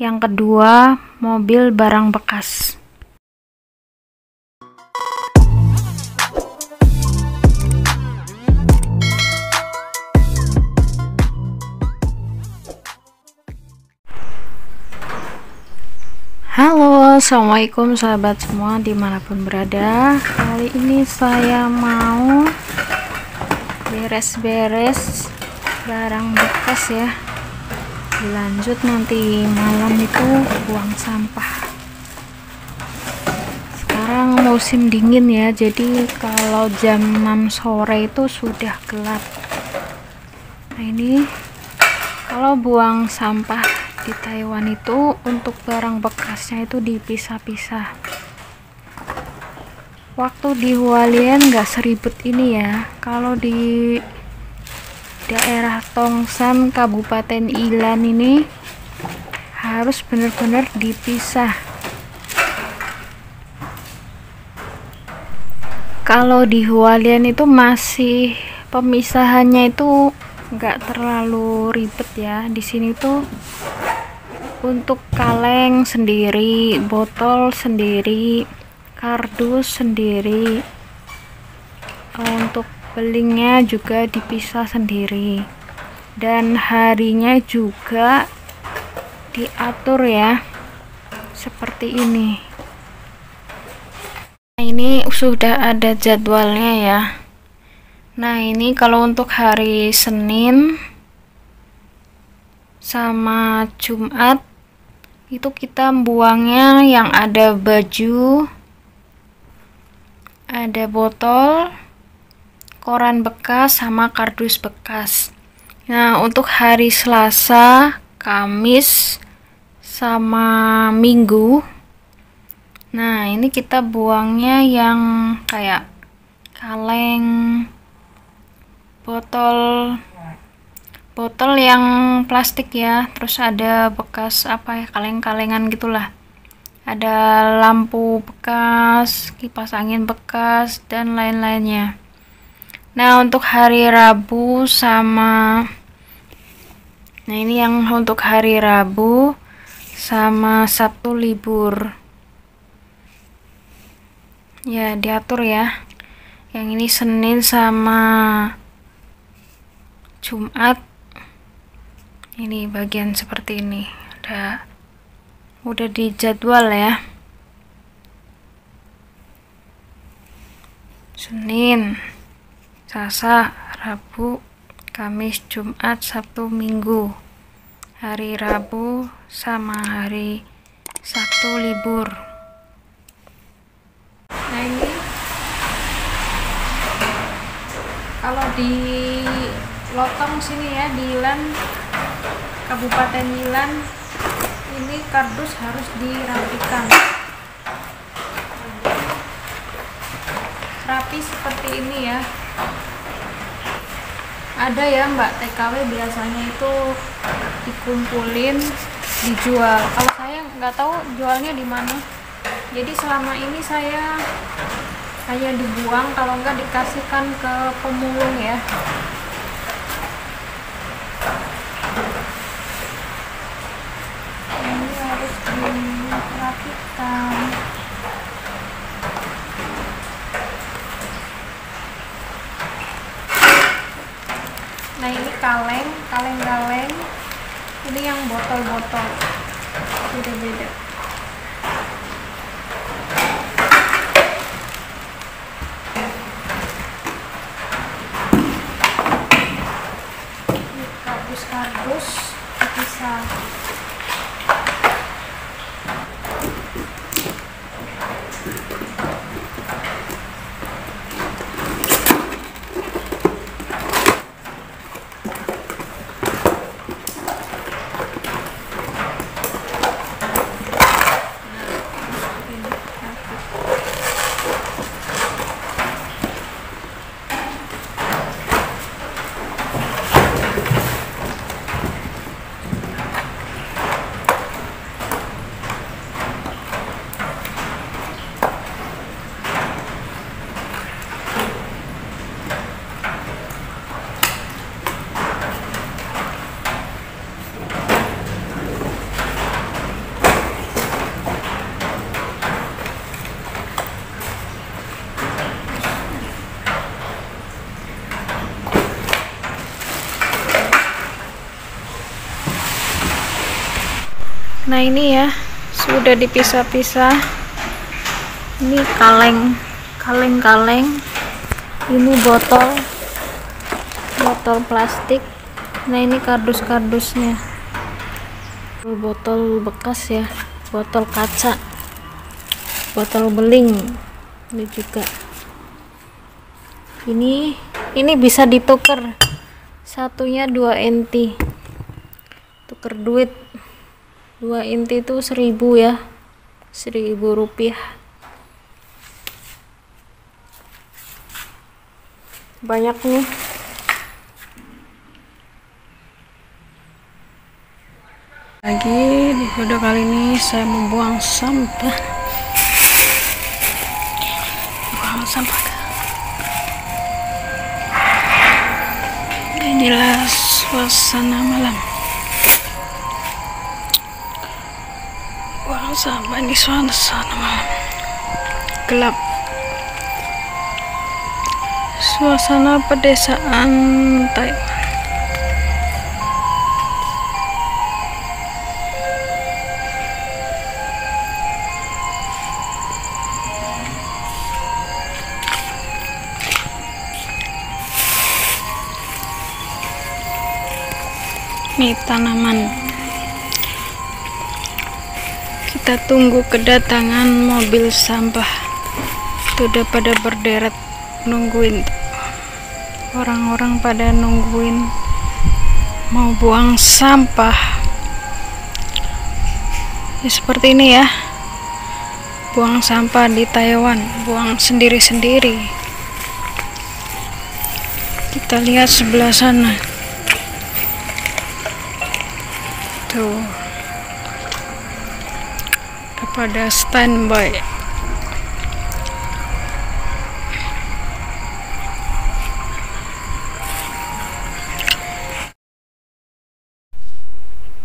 yang kedua mobil barang bekas. Halo assalamualaikum sahabat semua di mana pun berada. Kali ini saya mau beres-beres barang bekas ya dilanjut nanti malam itu buang sampah. Sekarang musim dingin ya jadi kalau jam 6 sore itu sudah gelap. Nah ini kalau buang sampah di Taiwan itu untuk barang bekasnya itu dipisah-pisah. Waktu di Hualien nggak seribet ini ya. Kalau di daerah Tongsan Kabupaten Ilan ini harus benar-benar dipisah. Kalau di Hualien itu masih pemisahannya itu nggak terlalu ribet ya. Di sini tuh untuk kaleng sendiri botol sendiri kardus sendiri. Untuk belingnya juga dipisah sendiri. Dan harinya juga diatur ya seperti ini. Nah ini sudah ada jadwalnya ya. Nah ini kalau untuk hari Senin sama Jumat itu kita buangnya yang ada baju ada botol koran bekas sama kardus bekas. Nah untuk hari Selasa Kamis sama Minggu. Nah ini kita buangnya yang kayak kaleng botol botol yang plastik ya. Terus ada bekas apa ya kaleng-kalengan gitulah. Ada lampu bekas kipas angin bekas dan lain-lainnya nah untuk hari Rabu sama nah ini yang untuk hari Rabu sama Sabtu libur. Ya diatur ya. Yang ini Senin sama Jumat. Ini bagian seperti ini. Udah udah dijadwal ya. Senin Selasa Rabu Kamis Jumat Sabtu Minggu. Hari Rabu sama hari Sabtu libur. Nah ini kalau di Lotong sini ya di Ilan Kabupaten Yilan ini kardus harus dirapikan. Rapi seperti ini ya ada ya mbak. TKW biasanya itu dikumpulin dijual. Kalau saya nggak tahu jualnya di mana. Jadi selama ini saya hanya dibuang kalau nggak dikasihkan ke pemulung ya rapikan nah ini kaleng kaleng-kaleng. Ini yang botol-botol. Beda-beda ini kardus-kardus dipisah nah ini ya sudah dipisah-pisah. Ini kaleng kaleng-kaleng. Ini botol botol plastik. Nah ini kardus-kardusnya. Botol bekas ya botol kaca botol beling. Ini juga. Ini ini bisa ditukar. Satunya 2 inti tuker duit 2 inti itu 1000 ya. 1000 rupiah. Banyak nih. Lagi di video kali ini saya membuang sampah. Buang sampah. Inilah suasana malam sampah ini suasana malam gelap. Suasana pedesaan Taiwan ini tanaman kita tunggu kedatangan mobil sampah. Sudah pada berderet nungguin. Orang-orang pada nungguin. Mau buang sampah. Ya, seperti ini ya. Buang sampah di Taiwan buang sendiri-sendiri. Kita lihat sebelah sana. Tuh kepada standby.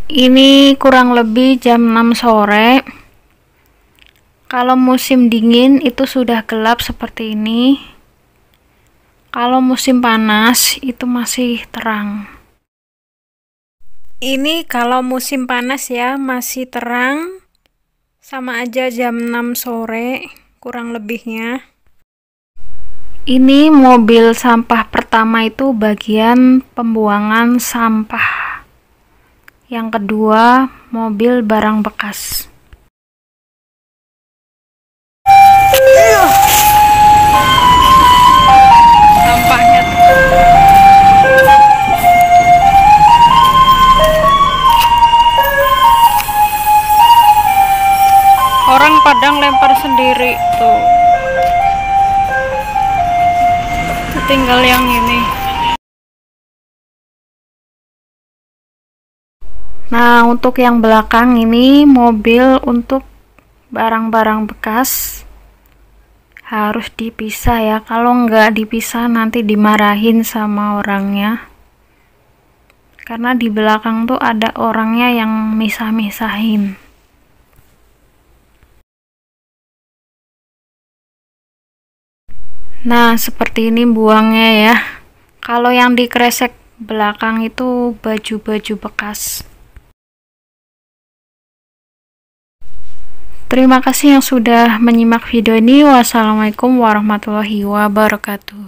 Ini kurang lebih jam 6 sore. Kalau musim dingin itu sudah gelap seperti ini. Kalau musim panas itu masih terang. Ini kalau musim panas ya masih terang sama aja jam 6 sore kurang lebihnya. Ini mobil sampah pertama itu bagian pembuangan sampah. Yang kedua mobil barang bekas sendiri tuh. Tinggal yang ini. Nah untuk yang belakang ini mobil untuk barang-barang bekas harus dipisah ya. Kalau nggak dipisah nanti dimarahin sama orangnya. Karena di belakang tuh ada orangnya yang misah-misahin Nah, seperti ini buangnya ya. Kalau yang di kresek belakang itu baju-baju bekas. Terima kasih yang sudah menyimak video ini. Wassalamualaikum warahmatullahi wabarakatuh.